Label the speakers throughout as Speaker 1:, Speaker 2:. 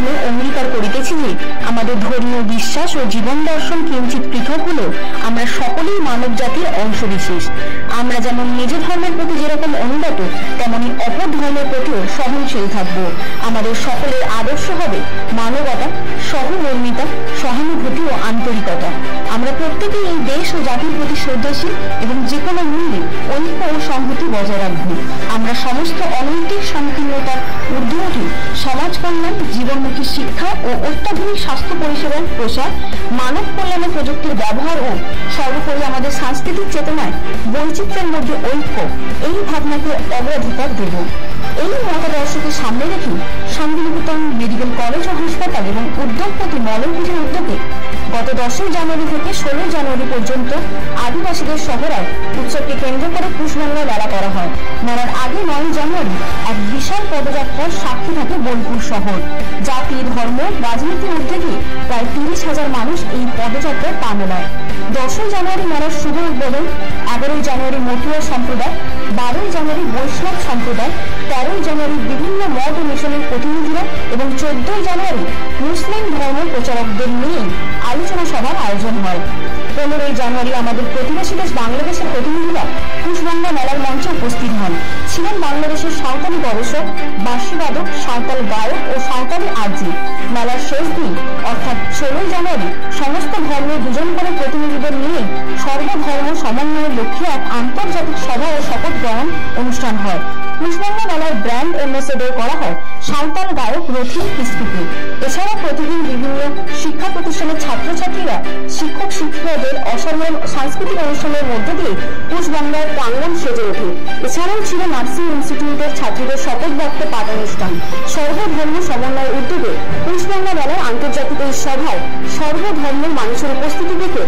Speaker 1: órgano o যে আমাদের ধর্মীয় বিশ্বাস ও জীবন দর্শন কিঞ্চিত পৃথক হলেও আমরা সকলেই মানব জাতির অংশ বিশেষ আমরা যেমন নিজ ধর্মের প্রতি যেরকম অনুগত, তেমনি অপর ধর্মের প্রতিও সহনশীল থাকব। আমাদের সকলের আদর্শ হবে মানবতা, সহমর্মিতা, সহানুভূতি ও আন্তরিকতা। আমরা প্রত্যেকেই এই দেশ ও জাতির প্রতি শ্রদ্ধাশীল এবং যে কোনো মূল্যে ঐক্য ও সংহতি বজায় রাখব। আমরা সমস্ত অনৈতিক সংকীর্ণতার ঊর্ধ্বে উঠে সমাজ কল্যাণ, জীবনমুখী শিক্ষা ও অত্যাধুনিক স্বাস্থ্য পরিষেবার প্রসার, মানব কল্যাণে প্রযুক্তির ব্যবহার ও সর্বোপরি আমাদের সাংস্কৃতিক চেতনায় বৈচিত্র্যের মধ্যে ঐক্য, এই ভাবনাকে অগ্রাধিকার দেব। এই মতাদর্শকে সামনে রেখে শান্তিনিকেতন মেডিকেল কলেজ ও হাসপাতাল এবং উদ্যোগপতি পুজোর উদ্যোগে গত দশই জানুয়ারি থেকে ষোলোই জানুয়ারি পর্যন্ত আদিবাসীদের শহরায় উৎসবকে কেন্দ্র করে পুষ্পমেলা মেলা করা হয়। মেলার আগে নয় জানুয়ারি এক বিশাল পদযাত্রার সাক্ষী থাকে বোলপুর শহর। জাতি, ধর্ম রাজনীতির উদ্যোগে প্রায় তিরিশ হাজার মানুষ এই পদযাত্রায় পা মেলায়। দশই জানুয়ারি মেলার শুভ উদ্বোধন এগারোই জানুয়ারি মতুয়া সম্প্রদায়, বারোই জানুয়ারি বৈষ্ণব সম্প্রদায়, তেরোই জানুয়ারি বিভিন্ন ও মিশনের প্রতিনিধিরা এবং চোদ্দই জানুয়ারি মুসলিম ধর্ম প্রচারকদের নিয়ে আলোচনা সভার আয়োজন হয়। পনেরোই জানুয়ারি আমাদের প্রতিবেশী দেশ বাংলাদেশের প্রতিনিধিরা কুশগঙ্গা মেলার মঞ্চে উপস্থিত হন। ছিলেন বাংলাদেশের সাঁওতালি গবেষক, বাঁশিবাদক, সাঁওতাল গায়ক ও সাঁওতালি আর্জি। মেলার শেষ দিন, অর্থাৎ ষোলোই জানুয়ারি, সমস্ত ধর্মের দুজন করে প্রতিনিধিদের নিয়ে সর্বধর্ম সমন্বয়ের লক্ষ্যে এক আন্তর্জাতিক সভা ও শপথ গ্রহণ অনুষ্ঠান হয়। কুশগঙ্গা মেলার ব্র্যান্ড অ্যাম্বাসেডর করা হয় সাঁওতাল গায়ক রথিন কিস্তিকে এছাড়া প্রতিদিন বিভিন্ন শিক্ষা প্রতিষ্ঠানের ছাত্রছাত্রীরা শিক্ষক শিক্ষকদের অসাধারণ সাংস্কৃতিক অনুষ্ঠানের মধ্য দিয়ে কুশগঙ্গার প্রাঙ্গণ সেজে ওঠে। এছাড়াও ছিল নার্সিং ইনস্টিটিউটের ছাত্রীদের শপথ বাক্য পাঠ অনুষ্ঠান সর্বধর্ম সমন্বয়ের উদ্যোগে কুশগঙ্গা মেলার আন্তর্জাতিক এই সভায় সর্বধর্মের মানুষের উপস্থিতি দেখে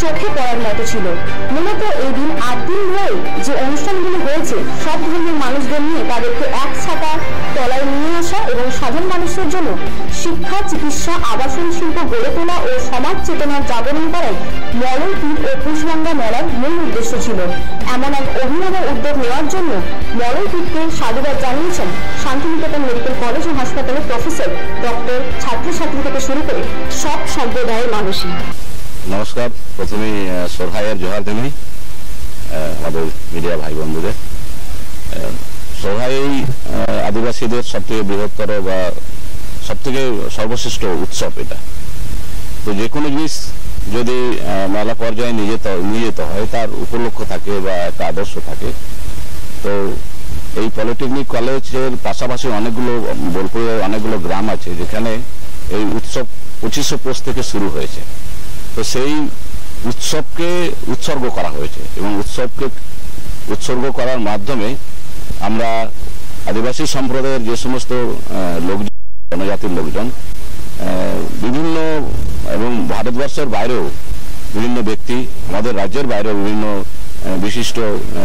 Speaker 1: চোখে পড়ার মতো ছিল। মূলত এই দিন আট দিন ধরে যে অনুষ্ঠানগুলো হয়েছে, সব ধর্মের মানুষদের নিয়ে তাদেরকে এক ছাতা তলায় নিয়ে আসা এবং সাধারণ মানুষের জন্য শিক্ষা চিকিৎসা আবাসন শিল্প গড়ে তোলা ও সমাজ চেতনার জাগরণ করাই মলয়পীঠ ও কুশগঙ্গা মেলার মূল উদ্দেশ্য ছিল। এমন এক অভিনব উদ্যোগ নেওয়ার জন্য মলয়পীঠকে সাধুবাদ জানিয়েছেন শান্তিনিকেতন মেডিকেল কলেজ ও হাসপাতালের প্রফেসর ডক্টর ছাত্রছাত্রী থেকে শুরু করে সব সম্প্রদায়ের মানুষই
Speaker 2: নমস্কার। প্রথমেই আহ, সোরহাইয়ের জোহার জানাই আমাদের মিডিয়া ভাই বন্ধুদের। আহ, আদিবাসীদের সবথেকে বৃহত্তর বা সবথেকে সর্বশ্রেষ্ঠ উৎসব এটা। তো যে কোনো জিনিস যদি মেলা পর্যায়ে নিয়ে যেতে নিয়ে যেতে হয়, তার উপলক্ষ থাকে বা একটা আদর্শ থাকে। তো এই পলিটেকনিক কলেজের পাশাপাশি অনেকগুলো বোলপুরে অনেকগুলো গ্রাম আছে, যেখানে এই উৎসব পঁচিশশো পোষ থেকে শুরু হয়েছে। তো সেই উৎসবকে উৎসর্গ করা হয়েছে এবং উৎসবকে উৎসর্গ করার মাধ্যমে আমরা আদিবাসী সম্প্রদায়ের যে সমস্ত লোকজন জনজাতির লোকজন বিভিন্ন এবং ভারতবর্ষের বাইরেও বিভিন্ন ব্যক্তি, আমাদের রাজ্যের বাইরেও বিভিন্ন বিশিষ্ট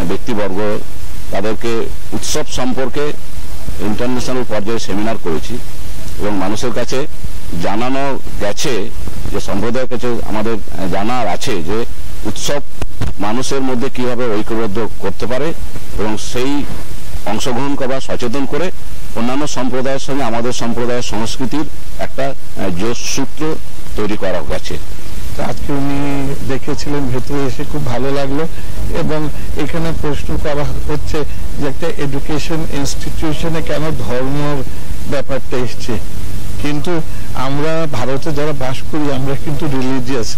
Speaker 2: ব্যক্তিবর্গ তাদেরকে উৎসব সম্পর্কে ইন্টারন্যাশনাল পর্যায়ে সেমিনার করেছি এবং মানুষের কাছে জানানো গেছে যে, সম্প্রদায়ের কাছে আমাদের জানার আছে যে, উৎসব মানুষের মধ্যে কীভাবে ঐক্যবদ্ধ করতে পারে এবং সেই অংশগ্রহণ করা সচেতন করে অন্যান্য সম্প্রদায়ের সঙ্গে আমাদের সম্প্রদায়ের সংস্কৃতির একটা যোগসূত্র তৈরি করা গেছে।
Speaker 3: আজকে উনি দেখেছিলেন ভেতরে এসে খুব ভালো লাগল এবং এখানে প্রশ্ন করা হচ্ছে যে একটা এডুকেশন ইনস্টিটিউশনে কেন ধর্মর ব্যাপারটা এসছে? কিন্তু আমরা ভারতে যারা বাস করি, আমরা কিন্তু রিলিজিয়াস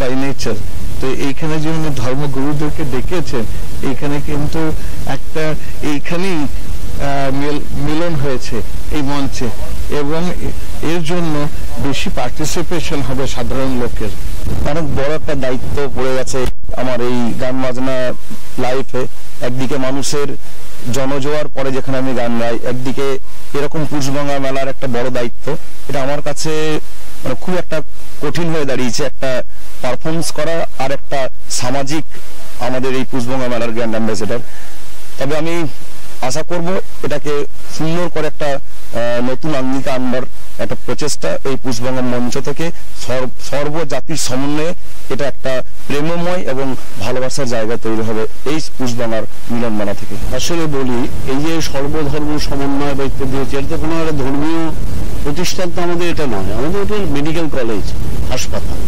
Speaker 3: বাই নেচার তো এইখানে যে উনি ধর্মগুরুদেরকে ডেকেছেন এইখানে কিন্তু একটা, এইখানেই মিলন হয়েছে এই মঞ্চে এবং এর জন্য বেশি পার্টিসিপেশন হবে সাধারণ লোকের।
Speaker 4: অনেক বড় একটা দায়িত্ব পড়ে গেছে আমার এই গান বাজনা লাইফে একদিকে মানুষের জনজোয়ার পরে যেখানে আমি গান গাই, একদিকে এরকম পুষগঙ্গা মেলার একটা বড় দায়িত্ব। এটা আমার কাছে মানে খুব একটা কঠিন হয়ে দাঁড়িয়েছে একটা পারফরমেন্স করা আর একটা সামাজিক আমাদের এই পুষগঙ্গা মেলার গ্র্যান্ড অ্যাম্বাসেডার তবে আমি আশা করব এটাকে সুন্দর করে একটা নতুন আঙ্গিকা আনবার
Speaker 3: একটা প্রচেষ্টা এই পুষ্পগঙ্গা মঞ্চ থেকে। সর্ব- সর্বজাতির সমন্বয়ে এটা একটা প্রেমময় এবং ভালোবাসার জায়গা তৈরি হবে এই পুষ্পগঙ্গার মিলন মেলা থেকে।
Speaker 5: আসলে বলি, এই যে সর্বধর্ম সমন্বয় বা ইত্যাদি হচ্ছে, এটা তো কোনো একটা ধর্মীয় প্রতিষ্ঠান তো আমাদের এটা নয়। আমাদের এটা মেডিকেল কলেজ, হাসপাতাল।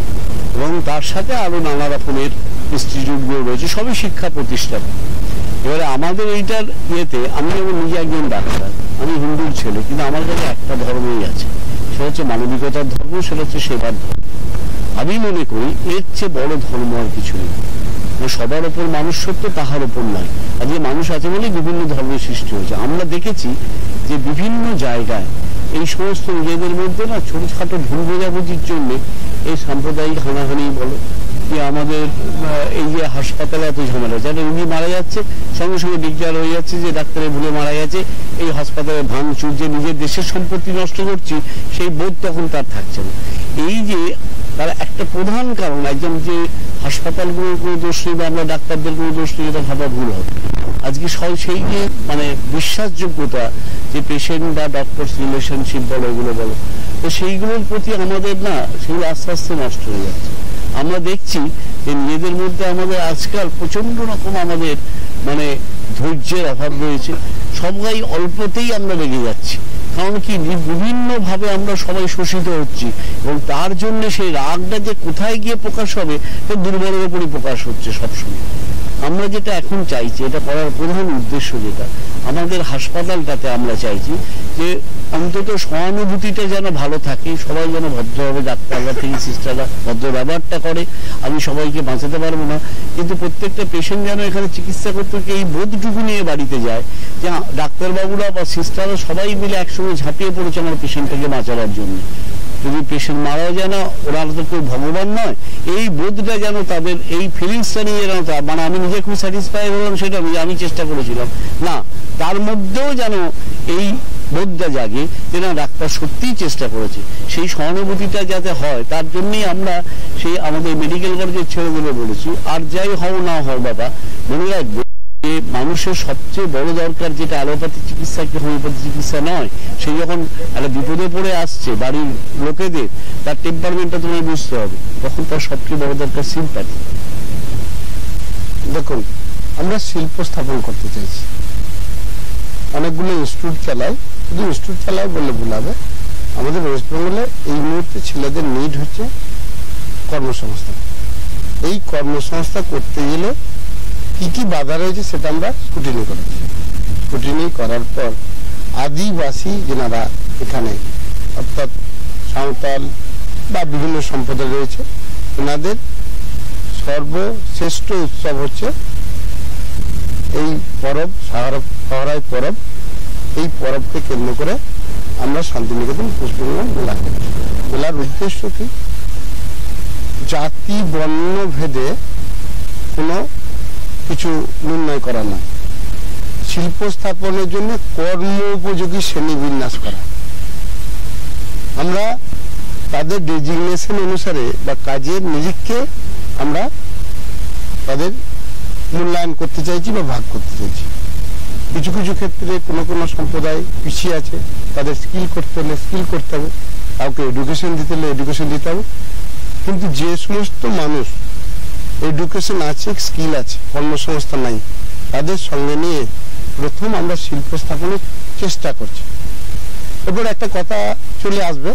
Speaker 5: এবং তার সাথে আরও নানা রকমের ইনস্টিটিউটগুলো রয়েছে, সবই শিক্ষা প্রতিষ্ঠান। এবারে আমাদের এইটার ইয়েতে আমি যেমন নিজে একজন ডাক্তার, আমি হিন্দুর ছেলে, কিন্তু আমার কাছে একটা ধর্মই আছে। সেটা হচ্ছে মানবিকতার ধর্ম, সেটা হচ্ছে সেবার ধর্ম। আমি মনে করি এর চেয়ে বড় ধর্ম আর কিছু নেই। সবার ওপর মানুষ সত্য তাহার ওপর নয় আজকে মানুষ আছে বলেই বিভিন্ন ধর্মের সৃষ্টি হয়েছে। আমরা দেখেছি যে বিভিন্ন জায়গায় এই সমস্ত নিজেদের মধ্যে না ছোটখাটো ভুল বোঝাবুঝির জন্য এই সাম্প্রদায়িক হানাহানি বলো যে আমাদের এই যে হাসপাতালে এত ঝামেলা যারা রুগী মারা যাচ্ছে, সঙ্গে সঙ্গে ডিক্লেয়ার হয়ে যাচ্ছে যে ডাক্তারের ভুলে মারা গেছে, এই হাসপাতালে ভাঙচুর, যে নিজের দেশের সম্পত্তি নষ্ট করছি, সেই বোধ তখন তার থাকছে না। এই যে তার একটা প্রধান কারণ, একজন যে হাসপাতালগুলোর কোনো দোষ নেই বা আমরা ডাক্তারদের কোনো দোষ নেই, এটা ভাবা ভুল হবে। আজকে সেই যে মানে বিশ্বাসযোগ্যতা যে পেশেন্ট বা ডক্টর রিলেশনশিপ বলো, এগুলো বলো, তো সেইগুলোর প্রতি আমাদের না, সেগুলো আস্তে আস্তে নষ্ট হয়ে যাচ্ছে। আমরা দেখছি যে নিজেদের মধ্যে আমাদের আজকাল প্রচণ্ড রকম আমাদের মানে ধৈর্যের অভাব রয়েছে। সবাই অল্পতেই আমরা রেগে যাচ্ছি। কারণ কি? বিভিন্ন ভাবে আমরা সবাই শোষিত হচ্ছি এবং তার জন্য সেই রাগটা যে কোথায় গিয়ে প্রকাশ হবে, তা দুর্বলের উপরই প্রকাশ হচ্ছে সবসময়। আমরা যেটা এখন চাইছি, এটা করার প্রধান উদ্দেশ্য যেটা, আমাদের হাসপাতালটাতে আমরা চাইছি যে অন্তত সহানুভূতিটা যেন ভালো থাকে, সবাই যেন ভদ্রভাবে ডাক্তাররা থেকে সিস্টাররা ভদ্র ব্যবহারটা করে, আমি সবাইকে বাঁচাতে পারব না। কিন্তু প্রত্যেকটা পেশেন্ট যেন এখানে চিকিৎসা করতে এই বোধটুকু নিয়ে বাড়িতে যায়, যে ডাক্তারবাবুরা বা সিস্টাররা সবাই মিলে একসঙ্গে ঝাঁপিয়ে পড়েছে আমার পেশেন্টটাকে বাঁচাবার জন্য। যদি পেশেন্ট মারাও যায় না, ওরা তো কেউ ভগবান নয়, এই বোধটা যেন তাদের, এই ফিলিংসটা নিয়ে যেন মানে আমি নিজে খুব স্যাটিসফাই হলাম সেটা আমি চেষ্টা করেছিলাম। না, তার মধ্যেও যেন এই বোধটা জাগে যে না, ডাক্তার সত্যিই চেষ্টা করেছে। সেই সহানুভূতিটা যাতে হয়, তার জন্যই আমরা সেই আমাদের মেডিকেল কলেজের ছেলেগুলো বলেছি, আর যাই হও না হও বাবা, মনে রাখবে যে মানুষের সবচেয়ে বড় দরকার যেটা অ্যালোপ্যাথি চিকিৎসা কি হোমিওপ্যাথি চিকিৎসা নয়, সে যখন একটা বিপদে পড়ে আসছে বাড়ির লোকেদের, তার টেম্পারমেন্টটা তোমায় বুঝতে হবে, তখন তার সবচেয়ে বড় দরকার সিম্প্যাথি
Speaker 6: দেখুন, আমরা শিল্প স্থাপন করতে চাইছি। অনেকগুলো ইনস্টিটিউট চালাই শুধু ইনস্টিটিউট চালাই বললে ভুল হবে। আমাদের ওয়েস্ট বেঙ্গলে এই মুহূর্তে ছেলেদের নিড হচ্ছে কর্মসংস্থান এই কর্মসংস্থা করতে গেলে কি কি বাধা রয়েছে সেটা আমরা স্কুটিনি করেছি স্কুটিনি করার পর আদিবাসী যেনারা এখানে, অর্থাৎ সাঁওতাল বা বিভিন্ন সম্প্রদায় রয়েছে ওনাদের সর্বশ্রেষ্ঠ উৎসব হচ্ছে এই পরব সহরাই পরব। এই পরবকে কেন্দ্র করে আমরা শান্তিনিকেতন পুষ্পমেলা মেলা মেলার উদ্দেশ্য কি? জাতি, বর্ণ, ভেদে কোনো কিছু নির্ণয় করা নয়। শিল্প স্থাপনের জন্য কর্ম উপযোগী শ্রেণি বিন্যাস করা। আমরা তাদের ডেজিগনেশন অনুসারে বা কাজের নিরিখে আমরা তাদের মূল্যায়ন করতে চাইছি বা ভাগ করতে চাইছি। কিছু কিছু ক্ষেত্রে কোনো কোনো সম্প্রদায় পিছিয়ে আছে, তাদের স্কিল করতে হলে স্কিল করতে হবে, কাউকে এডুকেশন দিতে হলে এডুকেশন দিতে হবে। কিন্তু যে সমস্ত মানুষ এডুকেশন আছে স্কিল আছে, কর্মসংস্থান নাই, তাদের সঙ্গে নিয়ে প্রথম আমরা শিল্প স্থাপনের চেষ্টা করছি। এরপর একটা কথা চলে আসবে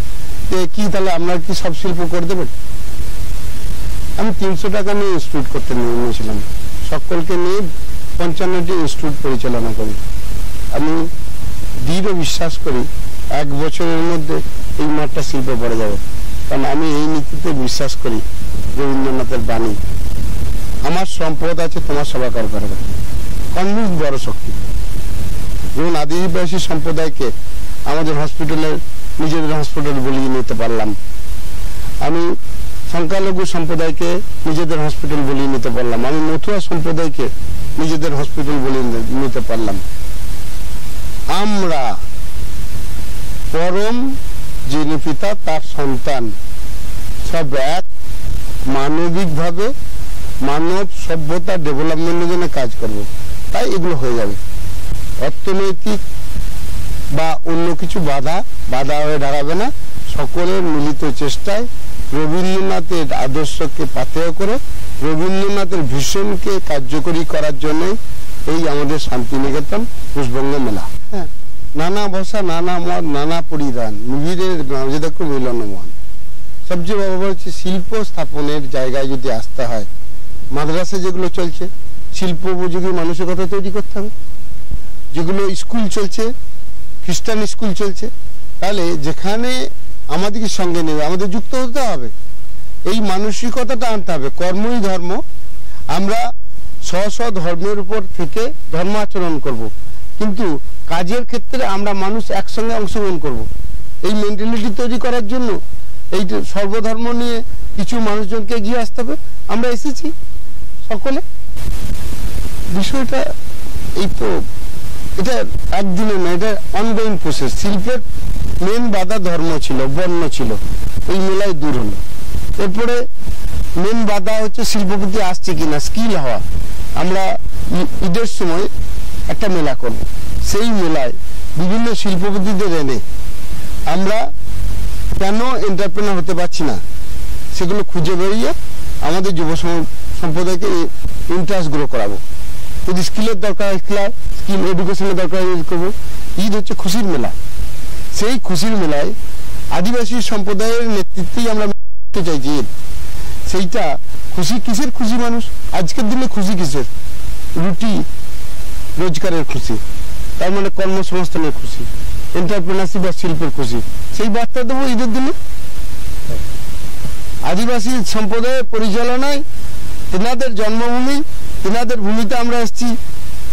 Speaker 6: যে, কি তাহলে আপনার কি সব শিল্প করে দেবেন আমি তিনশো টাকা নিয়ে ইনস্টিটিউট করতে নিয়েছিলাম সকলকে নিয়ে পঞ্চান্নটি ইনস্টিটিউট পরিচালনা করি। আমি দৃঢ় বিশ্বাস করি এক বছরের মধ্যে এই মাঠটা শিল্প পড়ে যাবে। কারণ আমি এই নীতিতে বিশ্বাস করি রবীন্দ্রনাথের বাণী, আমার সম্পদ আছে তোমার সেবা কর করবে কনভিন্স বড় শক্তি। যেমন আদিবাসী সম্প্রদায়কে আমাদের হসপিটালের, নিজেদের হসপিটাল বলিয়ে নিতে পারলাম। আমি সংখ্যালঘু সম্প্রদায়কে নিজেদের হসপিটাল বলিয়ে নিতে পারলাম। আমি মথুয়া সম্প্রদায়কে নিজেদের হসপিটাল বলিয়ে নিতে পারলাম। আমরা পরম যিনি পিতা, তার সন্তান, সব এক। মানবিকভাবে মানব সভ্যতা ডেভেলপমেন্টের জন্য কাজ করব। তাই এগুলো হয়ে যাবে। অর্থনৈতিক বা অন্য কিছু বাধা বাধা হয়ে দাঁড়াবে না। সকলের মিলিত চেষ্টায় রবীন্দ্রনাথের আদর্শকে পাথেয় করে রবীন্দ্রনাথের ভীষণকে কার্যকরী করার জন্য এই আমাদের শান্তিনিকেতন পুষ্পঙ্গ মেলা। হ্যাঁ। নানা ভাষা নানা মত নানা পরিধান মিলিরের গ্রামে দেখো মিলনমন সবচেয়ে বড় বড় হচ্ছে শিল্প স্থাপনের জায়গায় যদি আসতে হয় মাদ্রাসা যেগুলো চলছে শিল্প উপযোগী মানসিকতা তৈরি করতে হবে। যেগুলো স্কুল চলছে খ্রিস্টান স্কুল চলছে তাহলে যেখানে আমাদেরকে সঙ্গে নেবে, আমাদের যুক্ত হতে হবে এই মানসিকতাটা আনতে হবে, কর্মই ধর্ম আমরা স্ব স্ব ধর্মের উপর থেকে ধর্ম আচরণ করব। কিন্তু কাজের ক্ষেত্রে আমরা মানুষ একসঙ্গে অংশগ্রহণ করব। এই মেন্টালিটি তৈরি করার জন্য এই সর্বধর্ম নিয়ে কিছু মানুষজনকে এগিয়ে আসতে হবে আমরা এসেছি সকলে বিষয়টা এই তো এটা একদিনে না, এটা অনগোয়িং প্রসেস শিল্পের মেন বাধা ধর্ম ছিল, বর্ণ ছিল। এই মেলায় দূর হলো। এরপরে মেন বাধা হচ্ছে শিল্পপতি আসছে কিনা স্কিল হওয়া। আমরা ঈদের সময় একটা মেলা করব। সেই মেলায় বিভিন্ন শিল্পপতিদের এনে আমরা কেন এন্টারপ্রেনার হতে পারছি না, সেগুলো খুঁজে বেরিয়ে আমাদের যুব সম- সম্প্রদায়কে ইন্টারেস্ট গ্রো করাবো। যদি স্কিলের দরকার হয়, স্কিল এডুকেশনের দরকার হয় করব। ঈদ হচ্ছে খুশির মেলা। সেই খুশির মেলায় আদিবাসী সম্প্রদায়ের নেতৃত্বেই আমরা চাইছি ঈদ। সেইটা খুশি কিসের খুশি মানুষ? আজকের দিনে খুশি কিসের? রুটি রোজগারের খুশি। তার মানে কর্মসংস্থানের খুশি। এন্টারপ্রেনারশিপ বা শিল্পের খুশি। সেই বার্তা দেবো ঈদের দিনে। আদিবাসী সম্প্রদায়ের পরিচালনায় তেনাদের জন্মভূমি তেনাদের ভূমিতে আমরা এসেছি,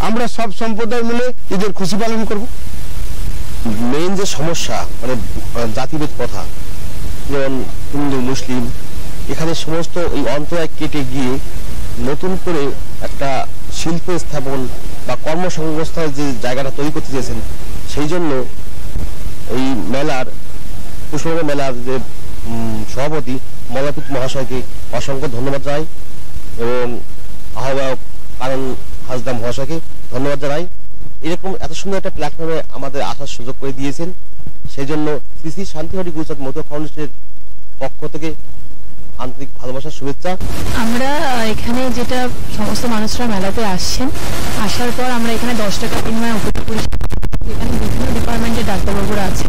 Speaker 6: আমরা সব সম্প্রদায় মিলে ঈদের খুশি পালন করব।
Speaker 4: মেইন যে সমস্যা মানে জাতিভেদ কথা যেমন হিন্দু, মুসলিম, এখানে সমস্ত এই অন্তরায় কেটে গিয়ে নতুন করে একটা শিল্প স্থাপন বা কর্মসংস্থানের যে জায়গাটা তৈরি করতে চেয়েছেন, সেই জন্য এই মেলার, পুষ্পনগর মেলার যে সভাপতি মল্লাপুত মহাশয়কে অসংখ্য ধন্যবাদ জানাই এবং আহ্বায়ক কারণ হাজদা মহাশয়কে ধন্যবাদ জানাই। এরকম এত সুন্দর একটা প্ল্যাটফর্মে আমাদের আসার সুযোগ করে দিয়েছেন। সেই জন্য শ্রী শ্রী শান্তিহারি গুজরাট মতো ফাউন্ডেশনের পক্ষ থেকে আন্তরিক ভালোবাসার শুভেচ্ছা।
Speaker 7: আমরা এখানে যেটা সমস্ত মানুষরা মেলাতে আসছেন, আসার পর আমরা এখানে দশ টাকা বিনিময়ে উপকৃত এখানে বিভিন্ন ডিপার্টমেন্টের ডাক্তারবাবুরা আছে।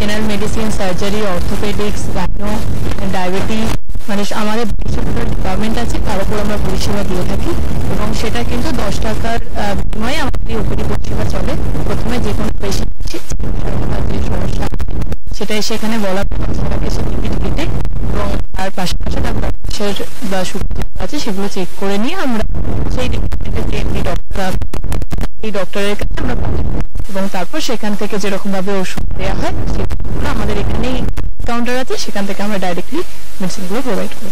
Speaker 7: General medicine, surgery, orthopaedics, gynae, diabetes মানে আমাদের ডিপার্টমেন্ট আছে, তার উপর আমরা পরিষেবা দিয়ে থাকি এবং সেটা কিন্তু দশ টাকার বিনিময়ে আমাদের এই পরিষেবা চলে। প্রথমে যে কোনো পেশেন্ট সেটা সেখানে বলা সেটাকে সে টিকিট কেটে এবং তার পাশাপাশি তার বা সুগার আছে সেগুলো চেক করে নিয়ে আমরা সেই ডিপার্টমেন্টের ডক্টর এই ডক্টরের কাছে আমরা এবং তারপর সেখান থেকে যেরকম ভাবে ওষুধ দেওয়া হয় সেগুলো আমাদের এখানেই কাউন্টার আছে, সেখান থেকে আমরা ডাইরেক্টলি মেডিসিনগুলো প্রোভাইড করি।